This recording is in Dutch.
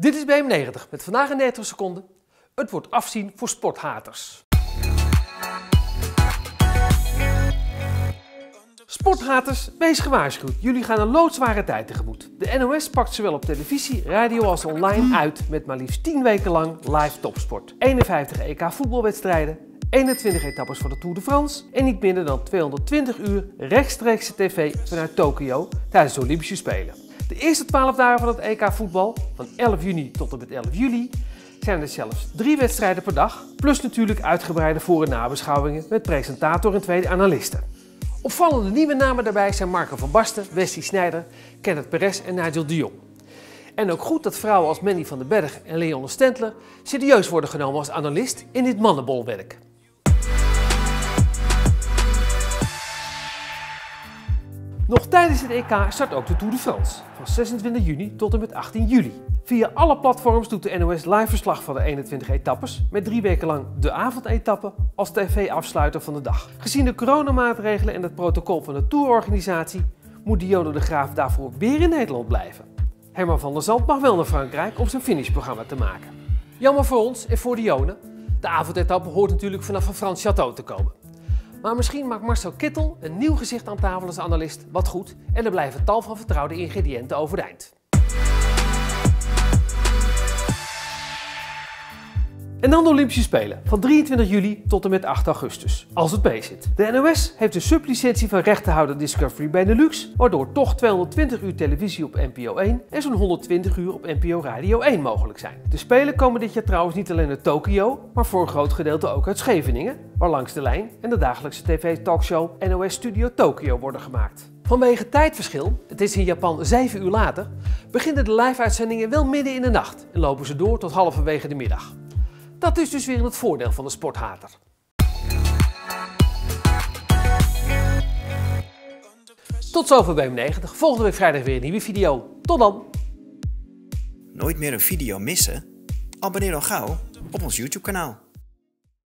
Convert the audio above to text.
Dit is BM90 met vandaag in 90 seconden. Het wordt afzien voor sporthaters. Sporthaters, wees gewaarschuwd. Jullie gaan een loodzware tijd tegemoet. De NOS pakt zowel op televisie, radio als online uit met maar liefst 10 weken lang live topsport. 51 EK voetbalwedstrijden, 21 etappes van de Tour de France en niet minder dan 220 uur rechtstreekse tv vanuit Tokio tijdens de Olympische Spelen. De eerste 12 dagen van het EK voetbal, van 11 juni tot en met 11 juli, zijn er zelfs drie wedstrijden per dag, plus natuurlijk uitgebreide voor- en nabeschouwingen met presentator en tweede analisten. Opvallende nieuwe namen daarbij zijn Marco van Basten, Wesley Snijder, Kenneth Perez en Nigel de Jong. En ook goed dat vrouwen als Manny van den Berg en Leon Stentler serieus worden genomen als analist in dit mannenbolwerk. Nog tijdens het EK start ook de Tour de France, van 26 juni tot en met 18 juli. Via alle platforms doet de NOS live verslag van de 21 etappes, met drie weken lang de avondetappe als tv-afsluiter van de dag. Gezien de coronamaatregelen en het protocol van de tourorganisatie moet Dionne de Graaf daarvoor weer in Nederland blijven. Herman van der Zand mag wel naar Frankrijk om zijn finishprogramma te maken. Jammer voor ons en voor Dionne. De avondetappe hoort natuurlijk vanaf een Frans château te komen. Maar misschien maakt Marcel Kittel, een nieuw gezicht aan tafel als analist, wat goed en er blijven tal van vertrouwde ingrediënten overeind. En dan de Olympische Spelen, van 23 juli tot en met 8 augustus, als het mee zit. De NOS heeft een sublicentie van rechtenhouder Discovery Benelux, waardoor toch 220 uur televisie op NPO 1 en zo'n 120 uur op NPO Radio 1 mogelijk zijn. De Spelen komen dit jaar trouwens niet alleen uit Tokio, maar voor een groot gedeelte ook uit Scheveningen, waar langs de lijn en de dagelijkse tv-talkshow NOS Studio Tokyo worden gemaakt. Vanwege tijdverschil, het is in Japan 7 uur later, beginnen de live-uitzendingen wel midden in de nacht en lopen ze door tot halverwege de middag. Dat is dus weer het voordeel van de sporthater. Tot zover bij 90. Volgende week vrijdag weer een nieuwe video. Tot dan! Nooit meer een video missen? Abonneer dan gauw op ons YouTube kanaal.